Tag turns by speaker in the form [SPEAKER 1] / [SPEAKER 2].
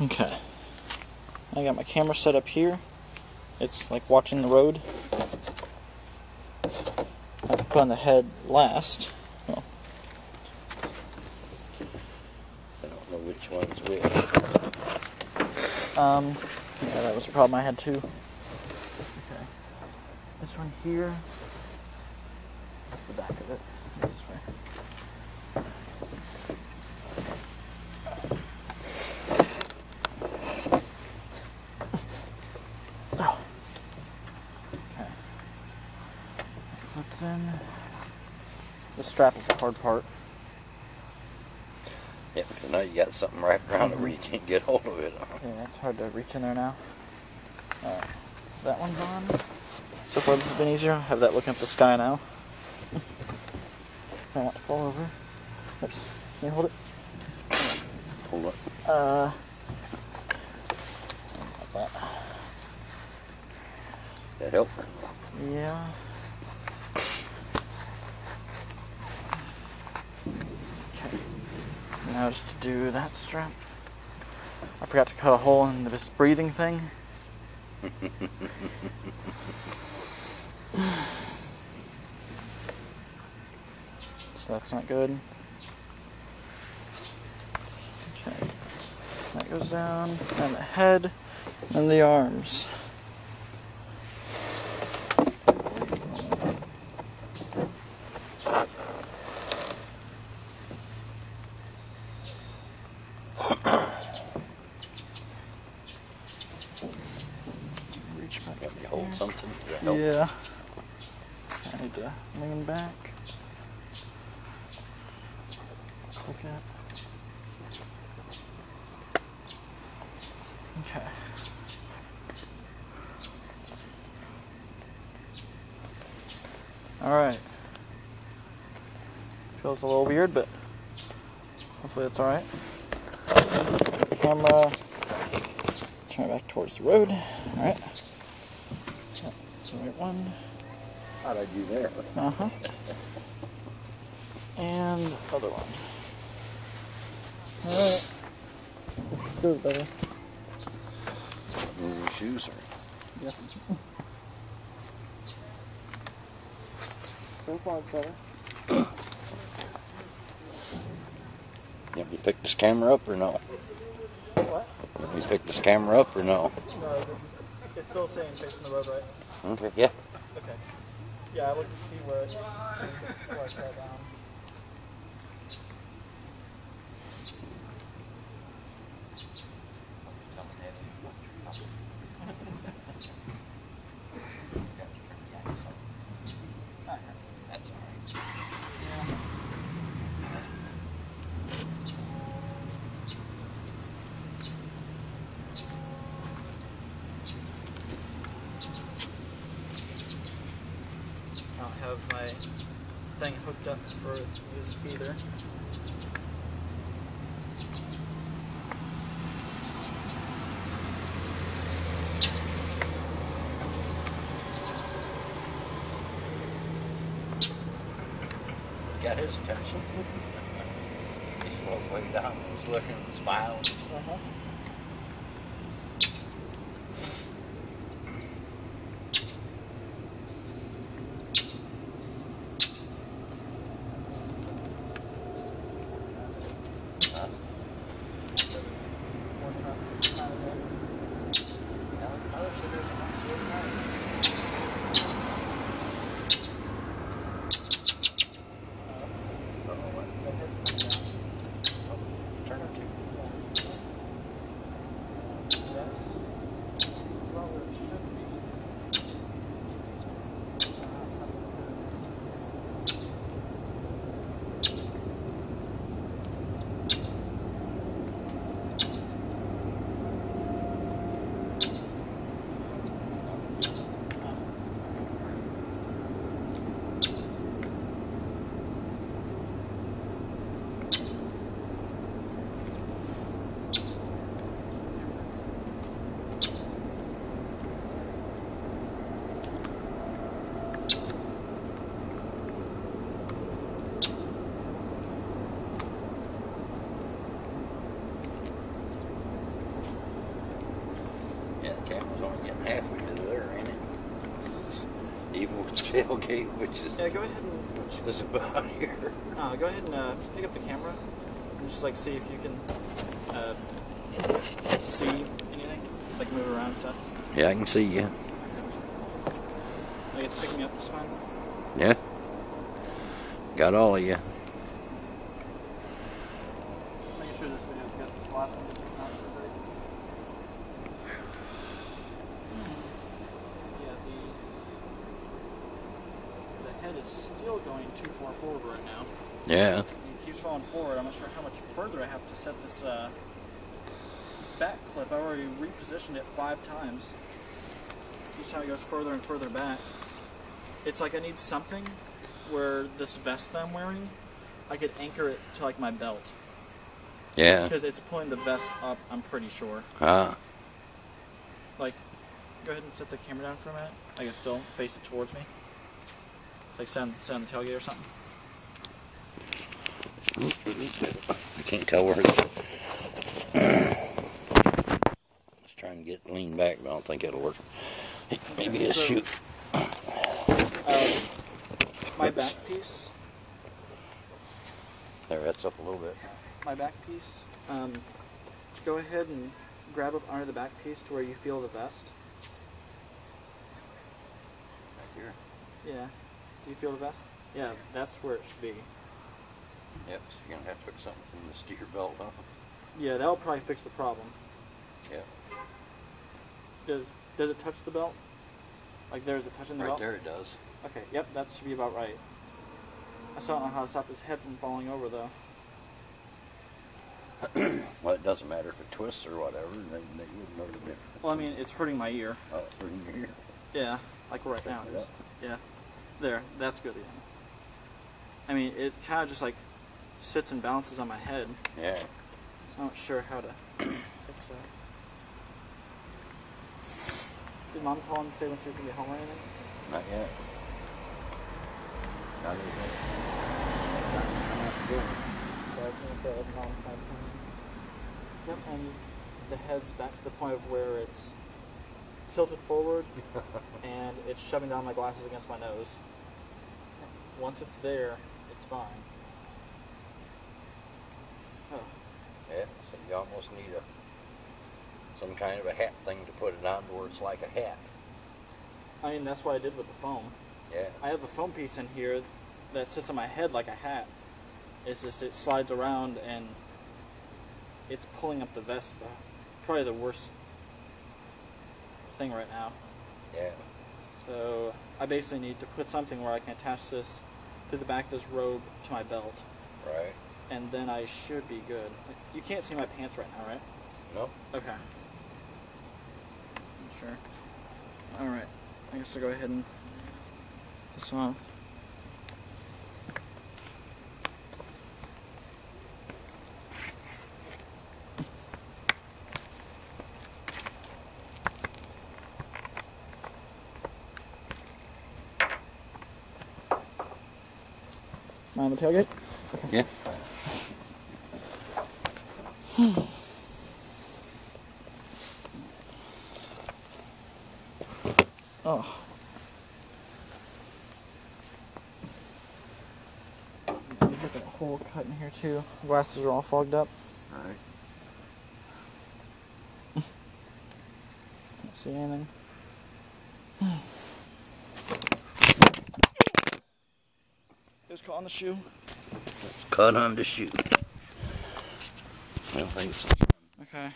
[SPEAKER 1] Okay. I got my camera set up here. It's like watching the road. I put on the head last. Well,
[SPEAKER 2] I don't know which one's which.
[SPEAKER 1] um, yeah, that was a problem I had too. Okay. This one here. That's the back of it. This way. Oh. Okay. Clips in. The strap is the hard part.
[SPEAKER 2] Yeah, but now you got something wrapped around it where you can't get hold of it.
[SPEAKER 1] Yeah, it's hard to reach in there now. Alright, that one's on. So far, this has been easier. I have that looking up the sky now. I want to fall over. Oops. Can you hold it?
[SPEAKER 2] Hold up.
[SPEAKER 1] Uh. like that.
[SPEAKER 2] That help?
[SPEAKER 1] Yeah. Okay. Just to do that strap. I forgot to cut a hole in this breathing thing. so that's not good. Okay. That goes down, and the head, and the arms. Reach back
[SPEAKER 2] Got
[SPEAKER 1] up
[SPEAKER 2] me to hold
[SPEAKER 1] here.
[SPEAKER 2] something? Does that help?
[SPEAKER 1] Yeah. I need to lean back. Click it. Okay. Alright. Feels a little weird, but hopefully it's alright. Camera. Turn back towards the road. Alright. That's the right one.
[SPEAKER 2] How'd I do there?
[SPEAKER 1] Uh huh. And other one. Alright. Feels better.
[SPEAKER 2] Move your shoes or
[SPEAKER 1] Yes. So far, it's better.
[SPEAKER 2] you have you pick this camera up or no?
[SPEAKER 1] What?
[SPEAKER 2] Have you pick this camera up or no?
[SPEAKER 1] No, it's still saying facing the road, right?
[SPEAKER 2] Okay, yeah.
[SPEAKER 1] Okay. Yeah, I looked to see where it, where I sat down. For this either.
[SPEAKER 2] Got his attention. he slowed way down. He was looking smiling.
[SPEAKER 1] Uh-huh.
[SPEAKER 2] Huh? Uh-oh, what? Turn it to. Okay, which is
[SPEAKER 1] Yeah, go ahead and
[SPEAKER 2] which is about here.
[SPEAKER 1] uh, go ahead and uh, pick up the camera and just like see if you can uh, see anything. Just like move around stuff.
[SPEAKER 2] Yeah, I can see you.
[SPEAKER 1] Like it's picking me up this fine.
[SPEAKER 2] Yeah. Got all of you.
[SPEAKER 1] Making sure this video's got the last one that you announced already. Yeah, the the head is going too far forward right now.
[SPEAKER 2] Yeah.
[SPEAKER 1] It keeps falling forward. I'm not sure how much further I have to set this uh, this back clip. I already repositioned it five times. Each time it goes further and further back. It's like I need something where this vest that I'm wearing, I could anchor it to like my belt
[SPEAKER 2] Yeah.
[SPEAKER 1] because it's pulling the vest up. I'm pretty sure.
[SPEAKER 2] Ah.
[SPEAKER 1] Like, go ahead and set the camera down for a minute. I can still face it towards me. Like sit on, sit on the tailgate or something.
[SPEAKER 2] I can't tell where it's. Let's try and get lean back, but I don't think it'll work. Maybe a
[SPEAKER 1] So-
[SPEAKER 2] shoot.
[SPEAKER 1] Um, my back piece
[SPEAKER 2] There, that's up a little bit.
[SPEAKER 1] my back piece. Um, go ahead and grab up under the back piece to where you feel the vest.
[SPEAKER 2] Right here.
[SPEAKER 1] Yeah. Do you feel the vest? Yeah, that's where it should be.
[SPEAKER 2] Yep. So you're gonna have to put something from the steer belt up.
[SPEAKER 1] Yeah, that'll probably fix the problem.
[SPEAKER 2] Yeah.
[SPEAKER 1] Does does it touch the belt? Like there's a touching the
[SPEAKER 2] Right
[SPEAKER 1] belt?
[SPEAKER 2] there it does.
[SPEAKER 1] Okay, yep, that should be about right. I still don't know how to stop his head from falling over though.
[SPEAKER 2] Well, it doesn't matter if it twists or whatever. They, they wouldn't know the difference.
[SPEAKER 1] Well, I mean, it's hurting my ear.
[SPEAKER 2] Oh, hurting your ear.
[SPEAKER 1] Yeah, like right now.
[SPEAKER 2] Check
[SPEAKER 1] it
[SPEAKER 2] it
[SPEAKER 1] is.
[SPEAKER 2] out.
[SPEAKER 1] Yeah, there. That's good. Yeah. I mean, it kind of just like sits and bounces on my head.
[SPEAKER 2] Yeah.
[SPEAKER 1] So I'm not sure how to fix that. Did mom call and say when she was gonna get home or anything?
[SPEAKER 2] Not yet. Not anything.
[SPEAKER 1] Yeah, I was gonna say, mom tried to- Yep, and the head's back to the point of where it's tilted forward and it's shoving down my glasses against my nose. Once it's there, it's fine. Oh,
[SPEAKER 2] Yeah. So you almost need a some kind of a hat thing to put it on where it's like a hat.
[SPEAKER 1] I mean, that's what I did with the foam.
[SPEAKER 2] Yeah.
[SPEAKER 1] I have a foam piece in here that sits on my head like a hat. It's just, it slides around and it's pulling up the vest. Though. Probably the worst thing right now.
[SPEAKER 2] Yeah.
[SPEAKER 1] So I basically need to put something where I can attach this to the back of this robe to my belt,
[SPEAKER 2] Right.
[SPEAKER 1] and then I should be good. You can't see my pants right now, right?
[SPEAKER 2] Nope.
[SPEAKER 1] Okay. Sure. All right. I guess I'll go ahead and this on. Mind the tailgate?
[SPEAKER 2] Yeah.
[SPEAKER 1] Oh. You get that hole cut in here too. Glasses are all fogged up.
[SPEAKER 2] All right.
[SPEAKER 1] Can't see anything. Just caught on the shoe.
[SPEAKER 2] Cut on the shoe. Well, thanks.
[SPEAKER 1] Okay.